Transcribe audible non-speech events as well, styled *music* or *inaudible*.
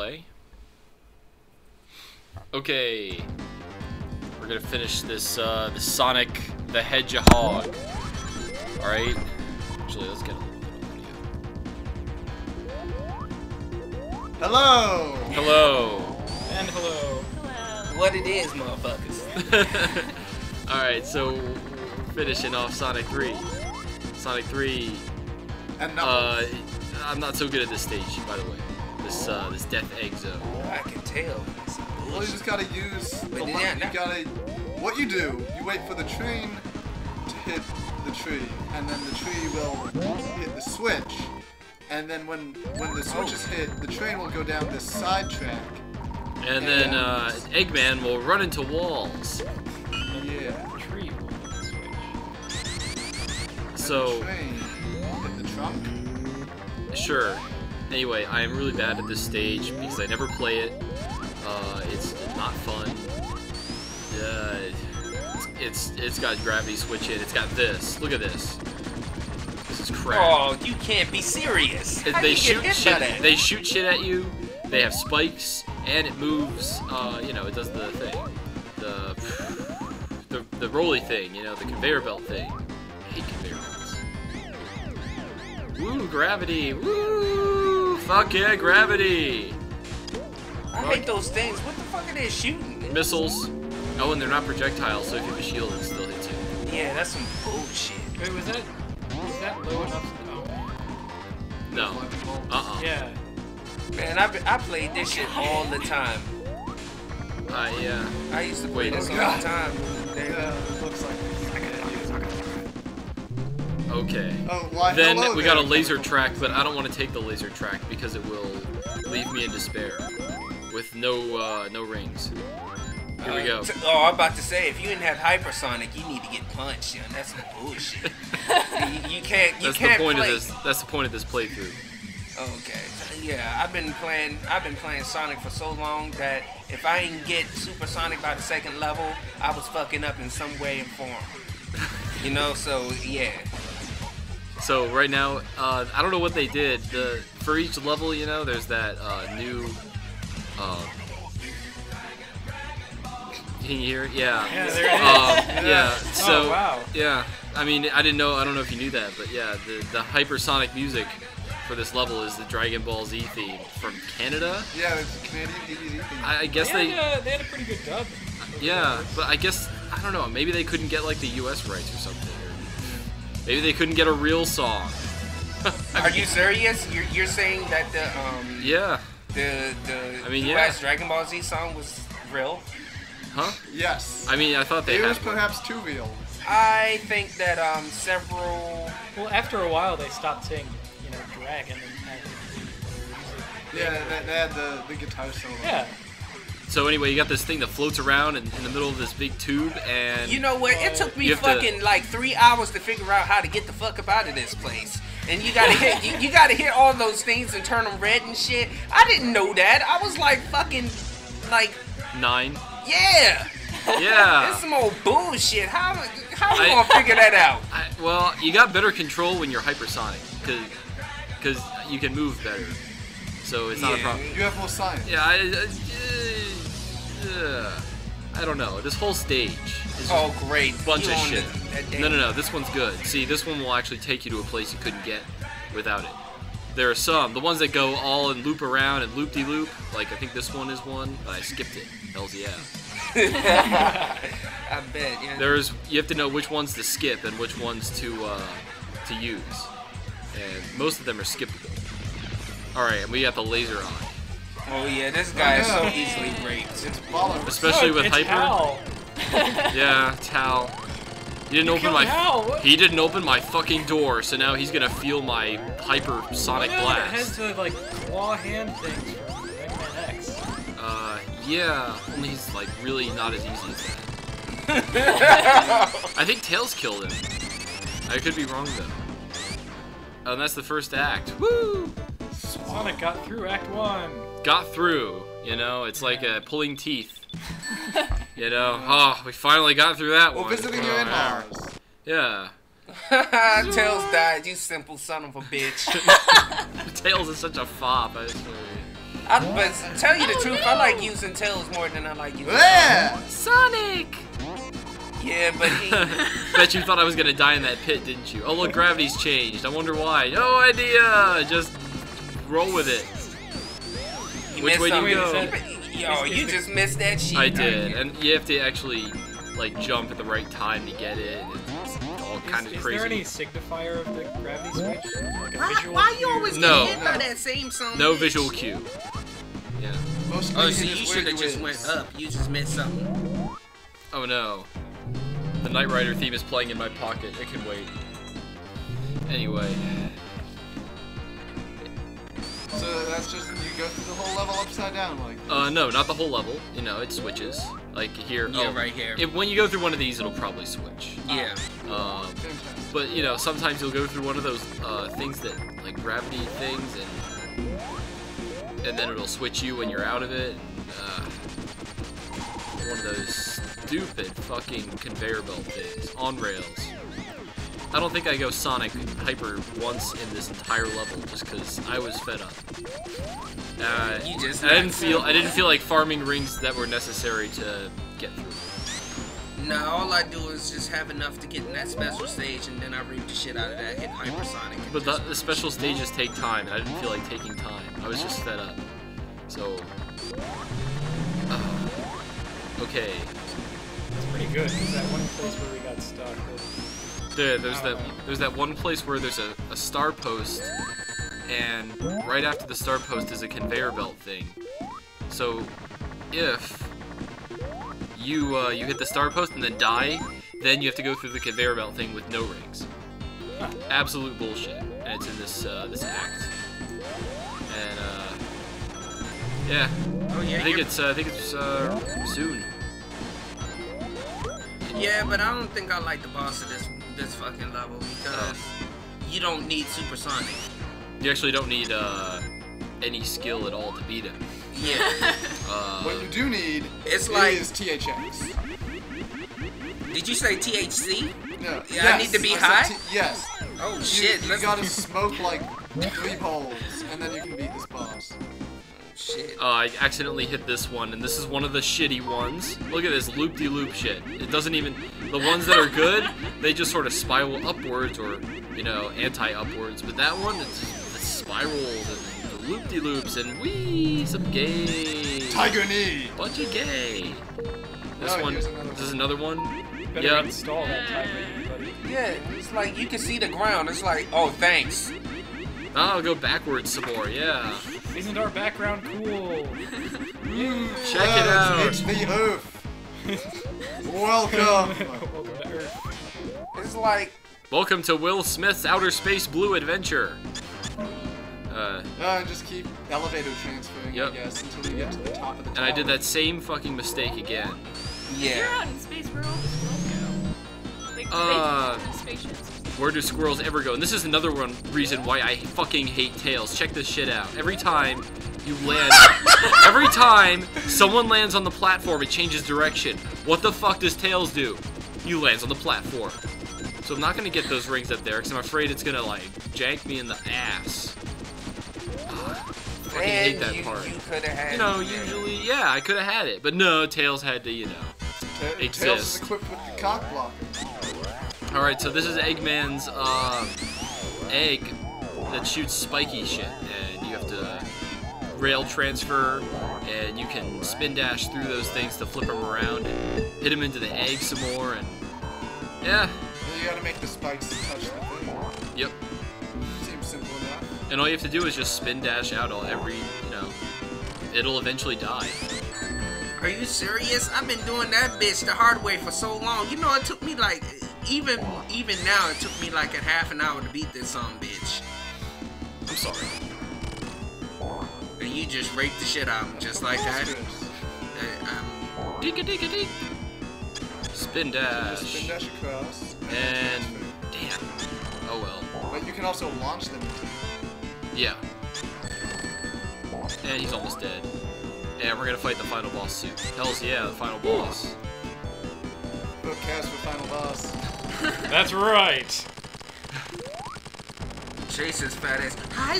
play. Okay. We're gonna finish this, uh, the Sonic the Hedgehog. Alright. Actually, let's get a little bit of audio. Hello! Hello! And hello. Hello. What it is, motherfuckers. *laughs* Alright, so finishing off Sonic 3. Sonic 3, And uh, I'm not so good at this stage, by the way. This, uh, this Death Egg Zone. I can tell. well, you just gotta use the But li- yeah, you no. gotta. What you do, you wait for the train to hit the tree, and then the tree will hit the switch. And then when when the switch is hit, the train will go down this side track. And then, uh, Eggman will run into walls. Yeah. Tree will switch. And So, the train hit the trunk. Sure. Anyway, I am really bad at this stage because I never play it. Uh, it's not fun. Uh, it's it's got gravity switch in. It's got this. Look at this. This is crap. Oh, you can't be serious. It- they shoot shit. They shoot shit at you. They have spikes, and it moves. Uh, you know, it does the thing, the the the rolly thing. You know, the conveyor belt thing. I hate conveyor belts. Woo, gravity! Woo! Fuck yeah, gravity! I hate those things. What the fuck are they shooting? Missiles. Oh, and they're not projectiles, so if you have a shield, it still hits you. Yeah, that's some bullshit. Wait, was that was that low enough? Oh, No. Uh-uh. yeah. Man, I, I played this shit all the time. Uh, yeah. I used to play Wait. this Oh, all God. the time. Yeah, it looks like. Okay. Oh, why? Then hello we got a laser track, but I don't want to take the laser track because it will leave me in despair. With no uh, no rings. Here we Uh, go. t- oh, I'm about to say, if you didn't have hypersonic, you need to get punched. You know, that's some bullshit. *laughs* you, you can't. You That's the can't point play. of this. That's the point of this playthrough. Okay. Yeah, I've been playing. I've been playing Sonic for so long that if I didn't get Supersonic by the second level, I was fucking up in some way and form. You know, so yeah. So right now, uh, I don't know what they did. The for each level, you know, there's that uh, new. Uh, can you hear it? Yeah. Yeah, there it is. Um, yeah. So. oh wow. Yeah, I mean, I didn't know. I don't know if you knew that, but yeah, the the hypersonic music for this level is the Dragon Ball Z theme from Canada. Yeah, it's a Canadian DVD thing. I, I guess they, they, had, uh, they had a pretty good dub. yeah, but I guess I don't know. Maybe they couldn't get like the U.S. rights or something. Or maybe they couldn't get a real song. *laughs* Are you serious? You're, you're saying that the um Yeah. the the I mean, US yeah. Dragon Ball Z song was real? Huh? yes. I mean, I thought they it was had. one. perhaps too real. I think that um several Well, after a while, they stopped saying, you know, dragon and had music. Yeah, they, they had the, the guitar solo. Yeah. So anyway, you got this thing that floats around in, in the middle of this big tube, and You know what? It took me You have to- fucking like three hours to figure out how to get the fuck up out of this place. And you gotta hit, you, you gotta hit all those things and turn them red and shit. I didn't know that. I was like fucking, like, nine. yeah, Yeah. *laughs* that's some old bullshit. How, how we I- gonna figure that out? *laughs* I, well, you got better control when you're hypersonic, cause, cause you can move better. So it's not a problem. You have more science. Yeah, I, uh, I don't know. This whole stage is Oh great, a bunch You of shit. No, no, no. This one's good. See, this one will actually take you to a place you couldn't get without it. There are some, the ones that go all and loop around and loop de loop. Like I think this one is one, but I skipped it. Hell's *laughs* yeah. I bet. Yeah. There's you have to know which ones to skip and which ones to uh, to use, and most of them are skippable. All right, and we got the laser eye, Oh yeah, this guy is so easily raped. It's baller. especially with it's hyper. Hal. *laughs* Yeah, Tal. He didn't open my. Hal. He didn't open my fucking door, so now he's gonna feel my hypersonic Oh, no, It has blast. like claw hand things from Mega X. Uh, yeah. Only he's like really not as easy as that. *laughs* I think Tails killed him. I could be wrong though. Oh, and that's the first act. Woo! Sonic got through Act One. Got through. You know, it's like uh, pulling teeth. *laughs* You know, oh, we finally got through that one. Well, one. visiting your Oh, in-laws. Yeah. *laughs* Tails died, you simple son of a bitch. *laughs* Tails is such a fop. I swear. I, but tell you the truth, I like using Tails more than I like using. Yeah! Sonic! Yeah, but he, Bet you thought I was gonna die in that pit, didn't you? Oh look, gravity's changed. I wonder why. No idea. Just roll with it. You Which missed way do you something. go? Yo, Is- *laughs* is you just missed that shit. I did, and you have to actually like jump at the right time to get it. It's all kind Is, of crazy. is there any signifier of the gravity switch? Like a Why, visual why you cue? always No. get hit by that same song? No bitch? visual cue. Yeah. Most Oh, so you should have just went up. You just missed something. Oh no. The Knight Rider theme is playing in my pocket. It can wait. Anyway. So that's just, you go through the whole level upside down, like. Uh, no, not the whole level. You know, it switches. Like here. Yeah, oh, right here. If, when you go through one of these, it'll probably switch. Yeah. Um, Fantastic. but you know, sometimes you'll go through one of those uh, things that like gravity things, and and then it'll switch you when you're out of it. Uh, one of those stupid fucking conveyor belt things on rails. I don't think I go Sonic Hyper once in this entire level just because I was fed up. Uh, You just I didn't feel I didn't feel like farming rings that were necessary to get through. No, all I do is just have enough to get in that special stage, and then I reap the shit out of that, hit hypersonic. and But the, the special stages take time, and I didn't feel like taking time. I was just fed up. So, uh, okay. It's pretty good. There's that one place where we got stuck. that- There, there's that there's that one place where there's a, a star post, and right after the star post is a conveyor belt thing. So, if you uh, you hit the star post and then die, then you have to go through the conveyor belt thing with no rings. Absolute bullshit, and it's in this uh, this act. And uh, yeah, oh yeah, I think it's uh, I think it's uh, soon. yeah, but I don't think I like the boss of this this fucking level because you don't need supersonic. You actually don't need uh, any skill at all to beat him. Yeah, *laughs* Uh, What you do need It's like- is THX. did you say THC? No. Yeah, I need to be I high? T- yes. Oh You, shit, you let's gotta *laughs* smoke like three bowls, and then you can beat this boss. Shit. Uh, I accidentally hit this one, and this is one of the shitty ones. Look at this loop-de-loop shit. It doesn't even... The ones that are good, *laughs* they just sort of spiral upwards or, you know, anti-upwards. But that one, it's, it's spirals and the loop-de-loops and wee, some gay. Tiger knee. Bunch of gay. This Oh, one, another this is another one. Better Yep. install that timer, buddy. Yeah, it's like you can see the ground. It's like, oh, thanks. I'll go backwards some more, yeah. Isn't our background cool? *laughs* Check it out. It's the Earth. Welcome. Welcome to Earth. It's like, Welcome to Will Smith's Outer Space Blue Adventure. Uh, Uh, just keep elevator transferring, Yep. I guess, until you get to the top of the and I did that same fucking mistake again. You're yeah. out in space. Where all the squirrels go? Like, Uh, spaceships? Where do squirrels ever go? And this is another one reason why I fucking hate Tails. Check this shit out. Every time you land, *laughs* every time someone lands on the platform, it changes direction. What the fuck does Tails do? He lands on the platform. So I'm not gonna get those rings up there because I'm afraid it's gonna like jank me in the ass. Ah, fucking hate that you, part. you. You know, yeah. usually, yeah, I could have had it, but no, Tails had to, you know. Ta- Tails is equipped with the cock blocker. All right, so this is Eggman's um, egg that shoots spiky shit, and you have to rail transfer, and you can spin dash through those things to flip them around and hit them into the egg some more, and yeah, You gotta make the spikes touch the thing. yep. Seems simple enough. And all you have to do is just spin dash out all every, you know, it'll eventually die. Are you serious? I've been doing that bitch the hard way for so long. You know, it took me like, even even now, it took me like a half an hour to beat this song, bitch. I'm sorry. And you just raped the shit out of him just like that. Uh, um, Monstrous. Digga digga dig. Spin Just spin dash. dash across. And transfer. damn. Oh well. But you can also launch them. Yeah. And he's almost dead. And we're gonna fight the final boss soon. Hell's yeah, the final boss. Book cast for final boss. That's right. Chase's fat ass. Hi,